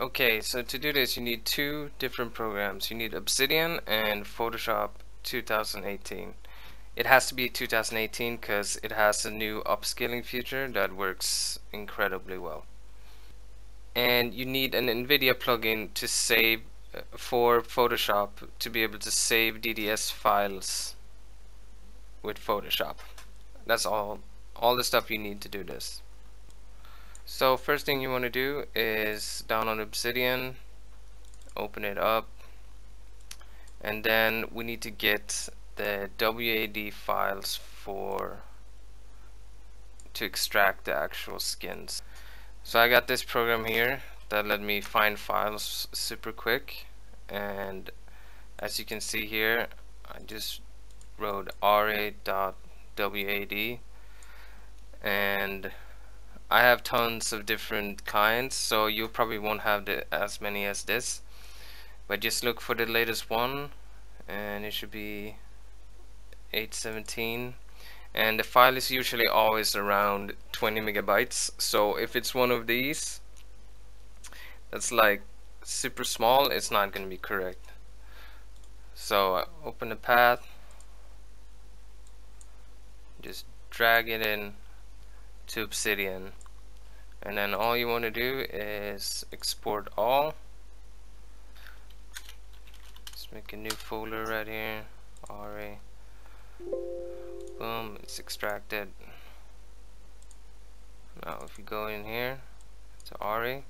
Okay, so to do this you need two different programs. You need Obsidian and Photoshop 2018. It has to be 2018 because it has a new upscaling feature that works incredibly well. And you need an NVIDIA plugin to save uh, for Photoshop to be able to save DDS files with Photoshop. That's all all the stuff you need to do this. So first thing you want to do is download Obsidian, open it up, and then we need to get the WAD files for to extract the actual skins. So I got this program here that let me find files super quick and as you can see here I just wrote ra.wad and I have tons of different kinds so you probably won't have the, as many as this. But just look for the latest one and it should be 817 and the file is usually always around 20 megabytes so if it's one of these that's like super small it's not going to be correct. So uh, open the path. Just drag it in to Obsidian. And then all you want to do is export all. Let's make a new folder right here. RA boom it's extracted. Now if you go in here to RA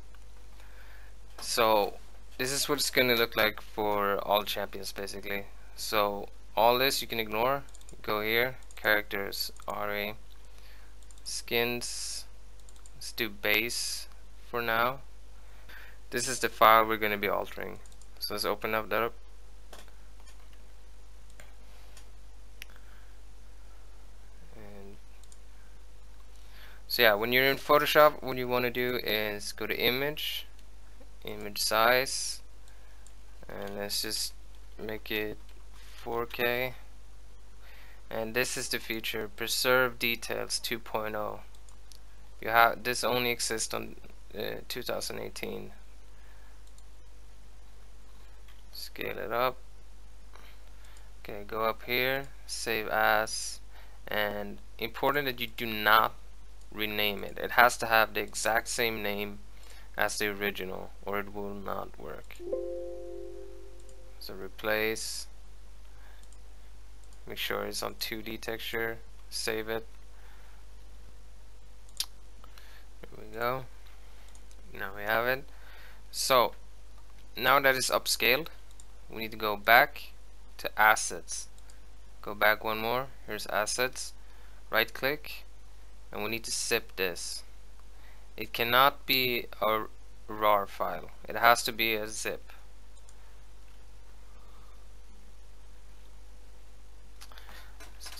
so this is what it's gonna look like for all champions basically. So all this you can ignore. Go here characters RA skins. Let's do base for now. This is the file we're going to be altering. So let's open up that up. And so yeah when you're in Photoshop what you want to do is go to image image size and let's just make it 4k and this is the feature preserve details 2.0 you have this only exists on uh, 2018 scale it up. Okay go up here save as and important that you do not rename it. It has to have the exact same name as the original or it will not work. So replace make sure it's on 2D texture. Save it. There we go. Now we have it. So now that it's upscaled we need to go back to assets. Go back one more. Here's assets. Right click and we need to zip this. It cannot be a RAR file. It has to be a zip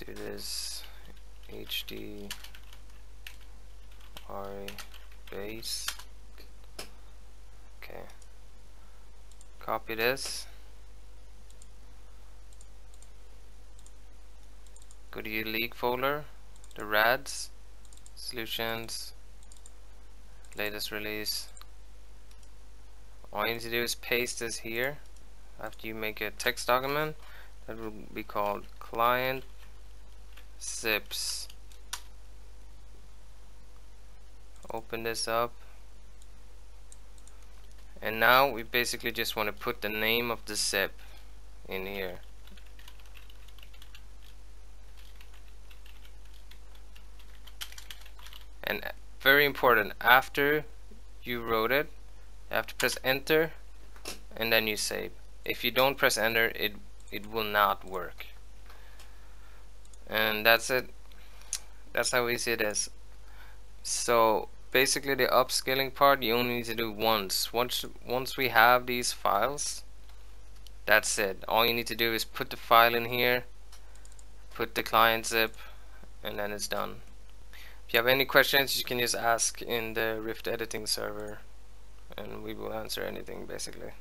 do this HD RA base. Okay. Copy this. Go to your league folder the rads solutions latest release. All you need to do is paste this here after you make a text document that will be called client zips open this up. And now we basically just want to put the name of the zip in here. And uh, very important after you wrote it you have to press enter and then you save. If you don't press enter it it will not work and that's it. That's how easy it is. So basically the upscaling part you only need to do once. Once once we have these files that's it. All you need to do is put the file in here put the client zip and then it's done. If you have any questions you can just ask in the Rift editing server and we will answer anything basically